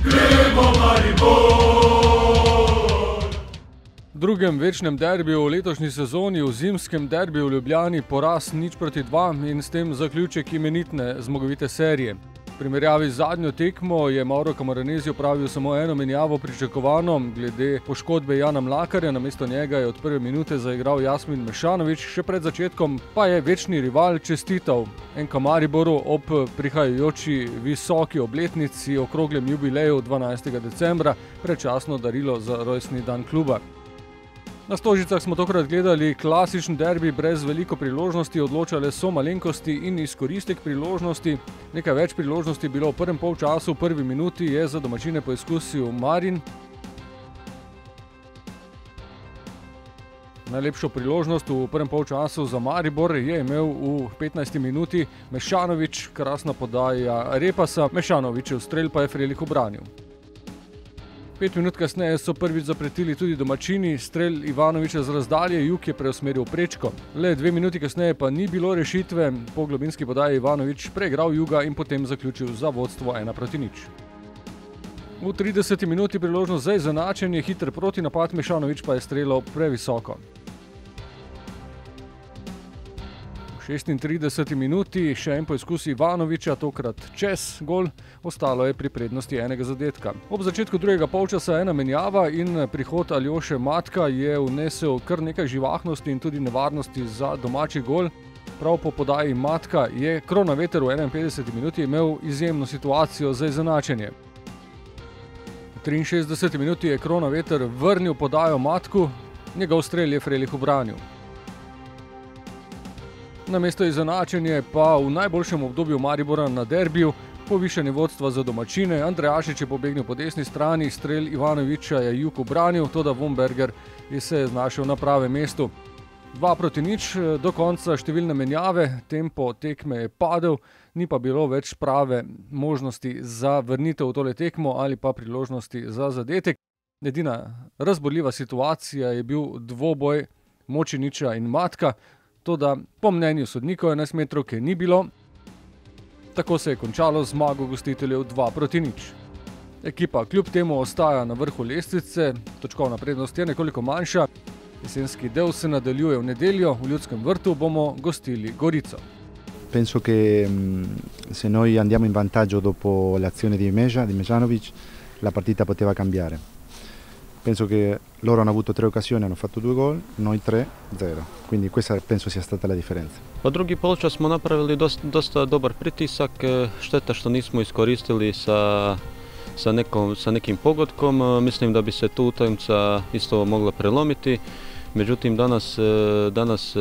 V drugem večnem derbiju v letošnji sezoni, v zimskem derbiju v Ljubljani, poraz nič proti dva in s tem zaključek imenitne zmagovite serije. Primerjavi z zadnjo tekmo je Mauro Kamaranezi opravil samo eno menjavo pričakovano, glede poškodbe Jana Mlakarja, namesto njega je od prve minute zaigral Jasmin Mešanovič, še pred začetkom pa je večni rival čestital Enka Mariboru ob prihajajoči visoki obletnici okroglem jubileju 12. decembra, predčasno darilo za rojstni dan kluba. Na Stožicah smo tokrat gledali klasičen derbi brez veliko priložnosti, odločale so malenkosti in izkoristek priložnosti. Nekaj več priložnosti je bilo v prvem polčasu, v prvi minuti je za domačine poizkusil Marin. Najlepšo priložnost v prvem polčasu za Maribor je imel v 15 minuti Mešanovič, krasna podaja Repasa, Mešanovičev strelj pa je Frelih obranil. Pet minut kasneje so prvič zapretili tudi domačini, strelj Ivanoviča z razdalje, jug je preusmeril prečko. Le dve minuti kasneje pa ni bilo rešitve, po globinski podaji Ivanovič preigral juga in potem zaključil za vodstvo ena proti nič. V 30 minuti priložnost za izenačenje, hiter proti napad Mešanovič pa je streljal previsoko. 36 minuti, še en poizkus Ivanoviča, tokrat čez gol, ostalo je pri prednosti enega zadetka. Ob začetku drugega polčasa ena menjava in prihod Aljoše Matka je vnesel kar nekaj živahnosti in tudi nevarnosti za domači gol. Prav po podaji Matka je Kronaveter v 51 minuti imel izjemno situacijo za izenačenje. V 63 minuti je Kronaveter vrnil podajo Matku, njegov strelj je Frelih obranil. Namesto izenačenja pa v najboljšem obdobju Maribora na derbiju, povišanje vodstva za domačine, Andrejašič je pobegnil po desni strani, strelj Ivanoviča je jug obranil, tudi Vomberger je se znašel na pravem mestu. Dva proti nič, do konca številne menjave, tempo tekme je padel, ni pa bilo več prave možnosti za vrnitev v tole tekmo ali pa priložnosti za zadetek. Edina razburljiva situacija je bil dvoboj Močiniča in Matka, toda po mnenju sodnikov enajstmetrovke ni bilo. Tako se je končalo zmago gostiteljev 2 proti nič. Ekipa kljub temu ostaja na vrhu lestvice, točkovna prednost je nekoliko manjša. Jesenski del se nadaljuje v nedeljo, v Ljudskem vrtu bomo gostili Gorico. Penso che mh, se noi andiamo in vantaggio dopo l'azione di Meja, di Mejanovic, la partita poteva cambiare. Penso che loro hanno avuto tre occasioni, hanno fatto due gol, noi tre, zero. Quindi questa penso sia stata la differenza. Pa drugi polčas smo napravili dosta, dosta dobar pritisak, e, šteta što nismo iskoristili sa, sa, nekom, sa nekim pogodkom. E, Mislim da bi se tu utakmica isto mogla prelomiti. Međutim, danas, e, danas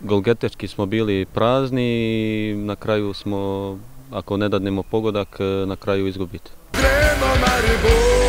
golgeterski smo bili prazni i na kraju smo, ako ne dadnemo pogodak, na kraju izgubiti. Gremo Maribor!